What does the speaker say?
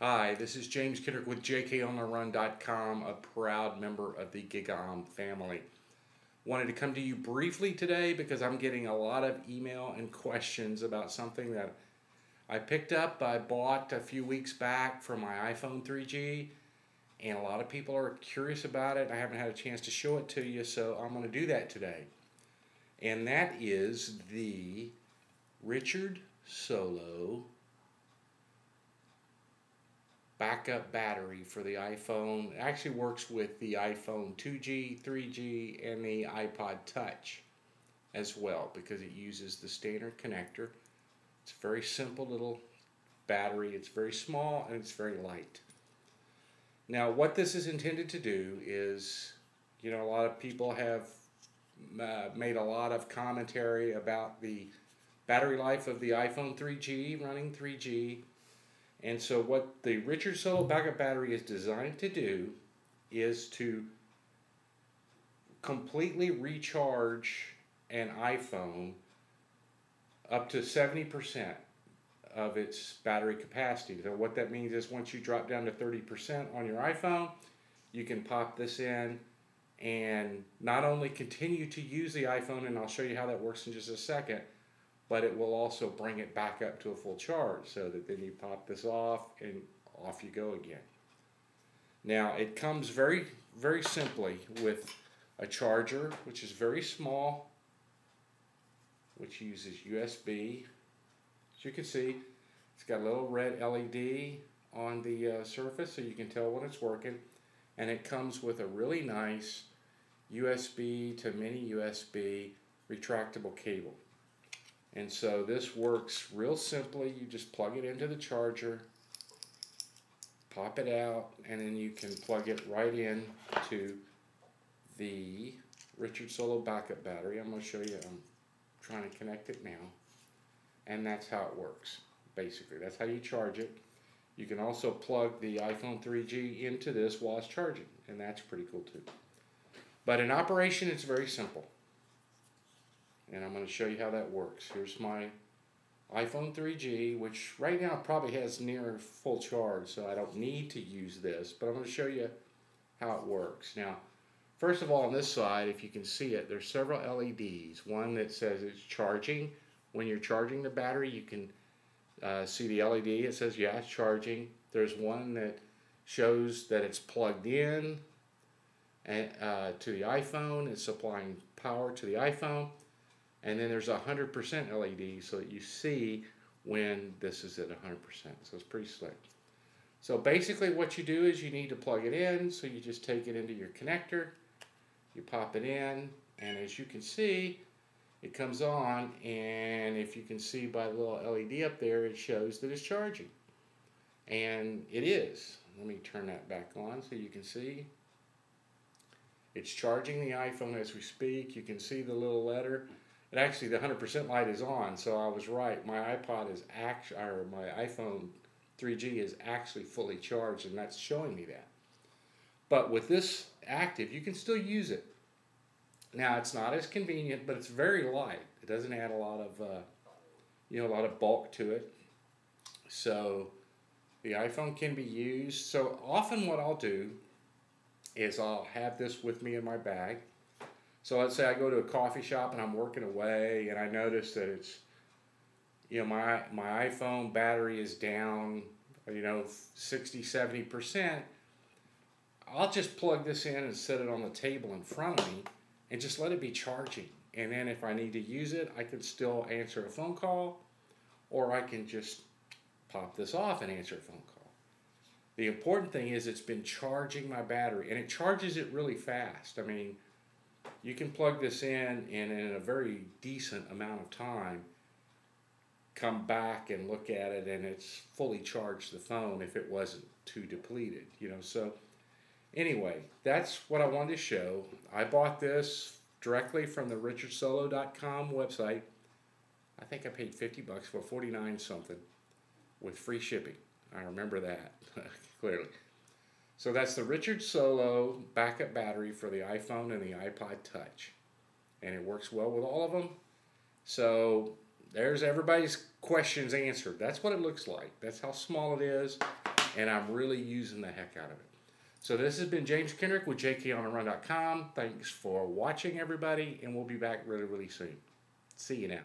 Hi, this is James Kendrick with JKOnTheRun.com, a proud member of the GigaOM family. Wanted to come to you briefly today because I'm getting a lot of email and questions about something that I picked up, I bought a few weeks back for my iPhone 3G, and a lot of people are curious about it. I haven't had a chance to show it to you, so I'm going to do that today. And that is the Richard Solo backup battery for the iPhone. It actually works with the iPhone 2G, 3G, and the iPod Touch as well because it uses the standard connector. It's a very simple little battery. It's very small and it's very light. Now what this is intended to do is, you know, a lot of people have uh, made a lot of commentary about the battery life of the iPhone 3G running 3G and so what the Richard Solo backup battery is designed to do is to completely recharge an iPhone up to 70% of its battery capacity. So what that means is once you drop down to 30% on your iPhone, you can pop this in and not only continue to use the iPhone, and I'll show you how that works in just a second, but it will also bring it back up to a full charge so that then you pop this off and off you go again. Now it comes very, very simply with a charger which is very small, which uses USB. As you can see, it's got a little red LED on the uh, surface so you can tell when it's working. And it comes with a really nice USB to mini USB retractable cable. And so this works real simply. You just plug it into the charger, pop it out, and then you can plug it right in to the Richard Solo backup battery. I'm going to show you. I'm trying to connect it now. And that's how it works, basically. That's how you charge it. You can also plug the iPhone 3G into this while it's charging, and that's pretty cool too. But in operation, it's very simple and I'm going to show you how that works. Here's my iPhone 3G, which right now probably has near full charge, so I don't need to use this, but I'm going to show you how it works. Now, first of all, on this side, if you can see it, there's several LEDs. One that says it's charging. When you're charging the battery, you can uh, see the LED. It says, yeah, it's charging. There's one that shows that it's plugged in and, uh, to the iPhone. It's supplying power to the iPhone and then there's a 100% LED so that you see when this is at 100%. So it's pretty slick. So basically what you do is you need to plug it in. So you just take it into your connector, you pop it in, and as you can see, it comes on, and if you can see by the little LED up there, it shows that it's charging. And it is. Let me turn that back on so you can see. It's charging the iPhone as we speak. You can see the little letter and actually the 100% light is on, so I was right. My iPod is actually, or my iPhone 3G is actually fully charged, and that's showing me that. But with this active, you can still use it. Now it's not as convenient, but it's very light. It doesn't add a lot of, uh, you know, a lot of bulk to it. So the iPhone can be used. So often what I'll do is I'll have this with me in my bag so let's say I go to a coffee shop and I'm working away and I notice that it's, you know, my, my iPhone battery is down, you know, 60, 70%. I'll just plug this in and set it on the table in front of me and just let it be charging. And then if I need to use it, I can still answer a phone call or I can just pop this off and answer a phone call. The important thing is it's been charging my battery and it charges it really fast. I mean, you can plug this in and in a very decent amount of time come back and look at it and it's fully charged the phone if it wasn't too depleted you know so anyway that's what i wanted to show. I bought this directly from the richardsolo.com website. I think i paid 50 bucks for 49 something with free shipping. I remember that clearly so that's the Richard Solo backup battery for the iPhone and the iPod Touch. And it works well with all of them. So there's everybody's questions answered. That's what it looks like. That's how small it is. and I'm really using the heck out of it. So this has been James Kendrick with jkontherun.com. Thanks for watching, everybody, and we'll be back really, really soon. See you now.